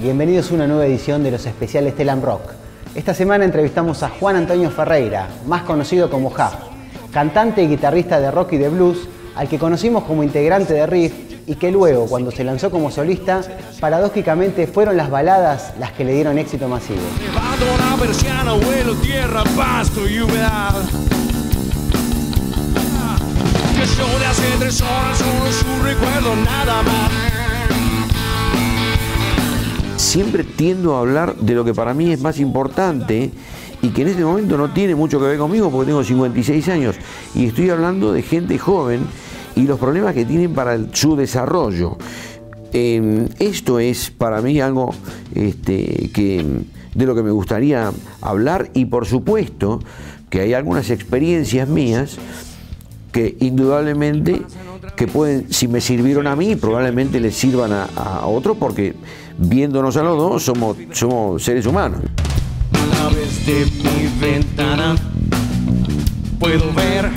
Bienvenidos a una nueva edición de los especiales Telam Rock. Esta semana entrevistamos a Juan Antonio Ferreira, más conocido como Huff, cantante y guitarrista de rock y de blues, al que conocimos como integrante de Riff y que luego, cuando se lanzó como solista, paradójicamente fueron las baladas las que le dieron éxito masivo. tierra, pasto y humedad. hace tres horas, su recuerdo nada más siempre tiendo a hablar de lo que para mí es más importante y que en este momento no tiene mucho que ver conmigo porque tengo 56 años y estoy hablando de gente joven y los problemas que tienen para su desarrollo. Em, esto es para mí algo este, que, de lo que me gustaría hablar y por supuesto que hay algunas experiencias mías que indudablemente que pueden, si me sirvieron a mí, probablemente les sirvan a, a otros porque viéndonos a los dos, somos, somos seres humanos. A través de mi ventana puedo ver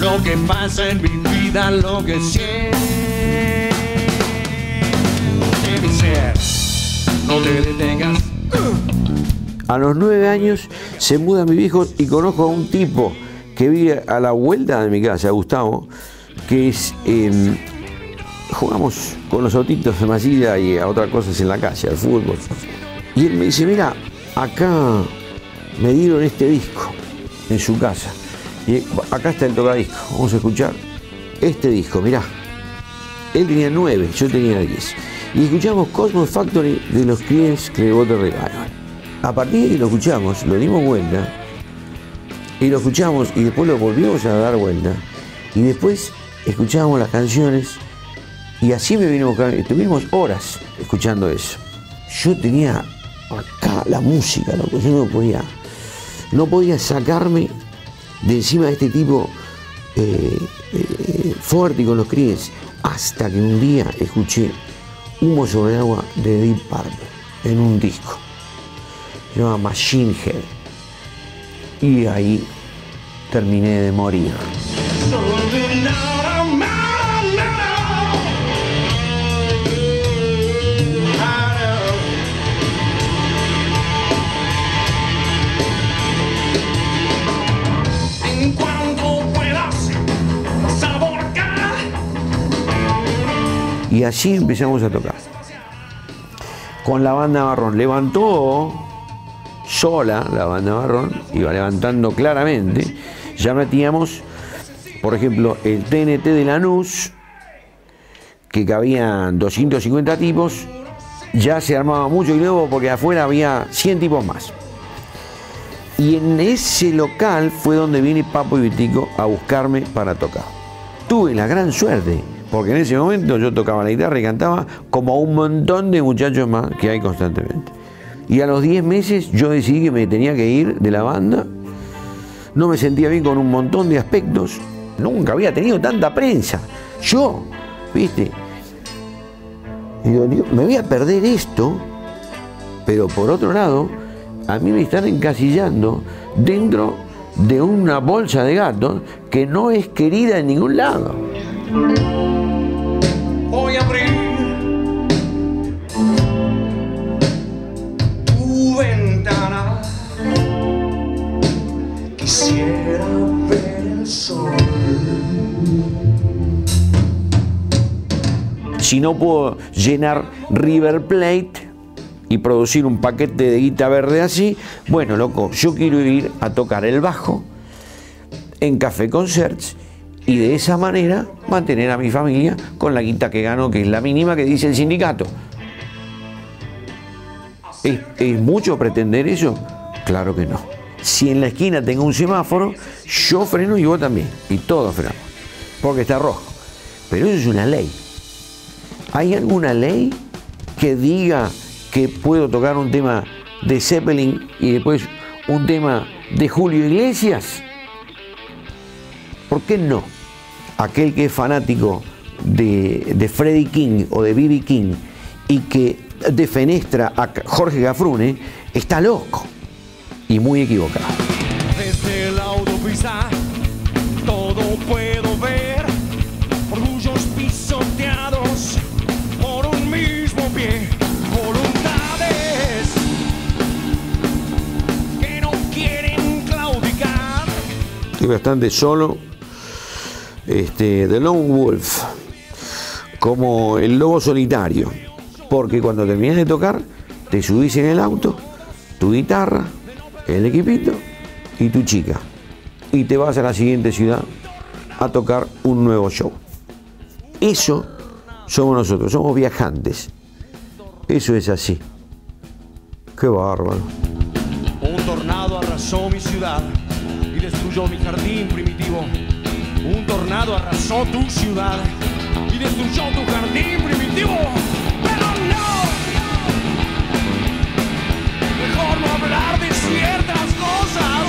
lo que pasa en mi vida, lo que siento. No te detengas. A los nueve años se muda mi viejo y conozco a un tipo que vive a la vuelta de mi casa, Gustavo, que es eh, jugamos con los autitos de masilla y a otras cosas en la calle, al fútbol. Y él me dice, mira, acá me dieron este disco en su casa. Y acá está el tocadisco, vamos a escuchar este disco, mirá. Él tenía nueve, yo tenía diez. Y escuchamos Cosmos Factory de los vos te regalan. A partir de que lo escuchamos, lo dimos vuelta, y lo escuchamos y después lo volvimos a dar vuelta, y después escuchábamos las canciones y así me vino a Estuvimos horas escuchando eso. Yo tenía acá la música, yo no podía, no podía sacarme de encima de este tipo eh, eh, fuerte con los críes, hasta que un día escuché Humo sobre el agua de Deep Purple en un disco. Se llama Machine Head. Y ahí terminé de morir. Y así empezamos a tocar. Con la banda marrón. Levantó sola la banda marrón, iba levantando claramente. Ya metíamos, por ejemplo, el TNT de Lanús, que cabían 250 tipos, ya se armaba mucho y luego porque afuera había 100 tipos más. Y en ese local fue donde viene Papo y Vitico a buscarme para tocar. Tuve la gran suerte porque en ese momento yo tocaba la guitarra y cantaba como un montón de muchachos más que hay constantemente. Y a los 10 meses yo decidí que me tenía que ir de la banda. No me sentía bien con un montón de aspectos. Nunca había tenido tanta prensa. Yo, ¿viste? Y me voy a perder esto, pero por otro lado, a mí me están encasillando dentro de una bolsa de gatos que no es querida en ningún lado Si no puedo llenar River Plate y producir un paquete de guita verde así, bueno, loco, yo quiero ir a tocar el bajo en Café Concerts y de esa manera mantener a mi familia con la quinta que gano, que es la mínima que dice el sindicato. ¿Es, mucho pretender eso? Claro que no. Si en la esquina tengo un semáforo, yo freno y vos también. Y todos frenamos. Porque está rojo. Pero eso es una ley. ¿Hay alguna ley que diga que puedo tocar un tema de Zeppelin y después un tema de Julio Iglesias? ¿Por qué no? Aquel que es fanático de, Freddie King o de B.B. King y que defenestra a Jorge Gafrune, está loco y muy equivocado. Bastante solo. Este, The Lone Wolf, como el lobo solitario, porque cuando terminas de tocar, te subís en el auto, tu guitarra, el equipito y tu chica, y te vas a la siguiente ciudad a tocar un nuevo show. Eso somos nosotros, somos viajantes. Eso es así. Qué bárbaro. Un tornado arrasó mi ciudad y destruyó mi jardín primitivo. Un tornado arrasó tu ciudad y destruyó tu jardín primitivo. Pero no. Mejor no hablar de ciertas cosas.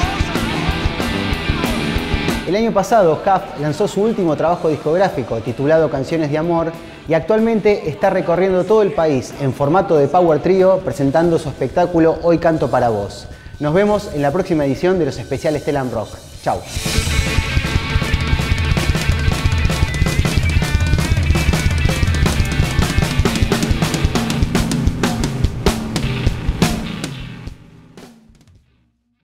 El año pasado, CAF lanzó su último trabajo discográfico titulado Canciones de Amor y actualmente está recorriendo todo el país en formato de Power Trio presentando su espectáculo Hoy Canto para Vos. Nos vemos en la próxima edición de los especiales Telam Rock. Chao.